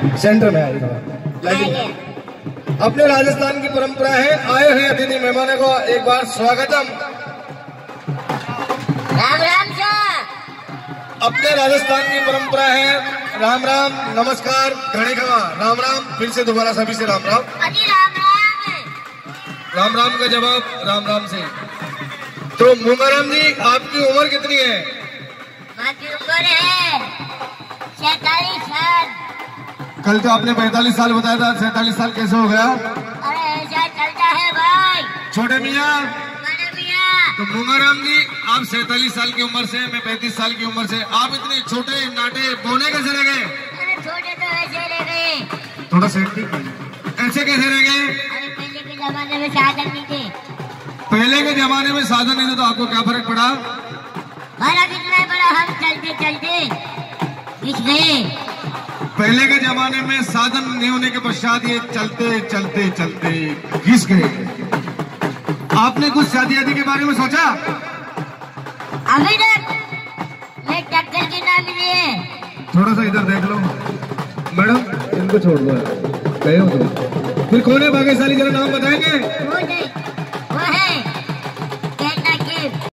Centre में थोड़ा अपने राजस्थान की परंपरा है आए हुए अतिथि मेहमानों को एक बार स्वागतम। राम राम अपने राजस्थान की परंपरा है राम राम नमस्कार घड़ी खवा राम राम फिर से दोबारा सभी से राम राम। राम राम। राम राम का जवाब राम राम से। तो मुंगाराम जी आपकी उम्र कितनी है? कल तो आपने पैंतालीस साल बताया था सैतालीस साल कैसे हो गया? अरे ऐसा चलता है भाई। छोटे मियाँ। तो मुंगाराम जी आप सैतालीस साल की उम्र से मैं पैंतीस साल की उम्र से आप इतने छोटे नाटे बोने कैसे रह गए? छोटे तो ऐसे रह गए। थोड़ा सेफ्टी ऐसे कैसे रह गए? पहले के जमाने में साधन नहीं थे। पहले के जमाने में साधन नहीं था तो आपको क्या फ़र्क पड़ा? कितना बड़ा हम चलते चलते गए। पहले के जमाने में साधन नहीं होने के पश्चात ये चलते चलते चलते घिस गए। आपने कुछ शादी आदि के बारे में सोचा? अभी तक मैं टक्कर की ना मिली है थोड़ा सा इधर देख लो। मैडम इनको छोड़ दो। गए हो फिर कौन है भाग्यशाली? जरा नाम बताएँगे।